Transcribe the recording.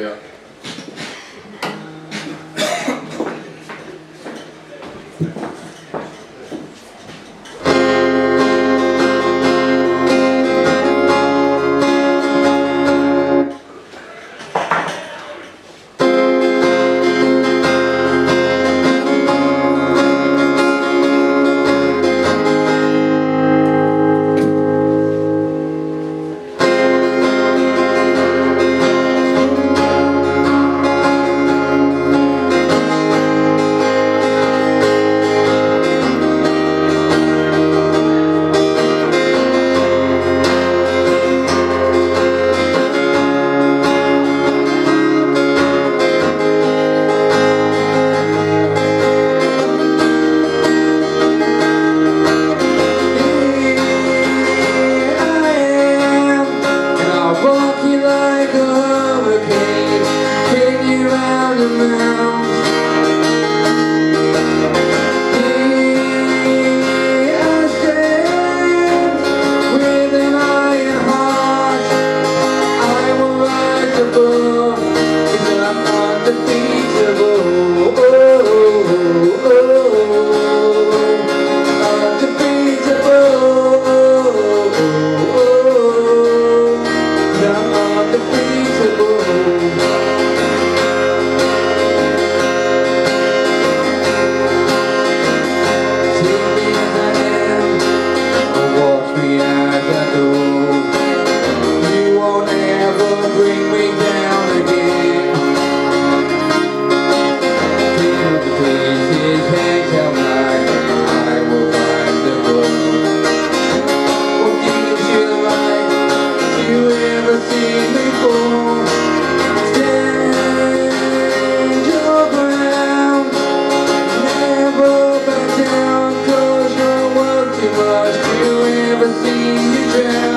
や。down Cause you're worth too much to ever see you drown.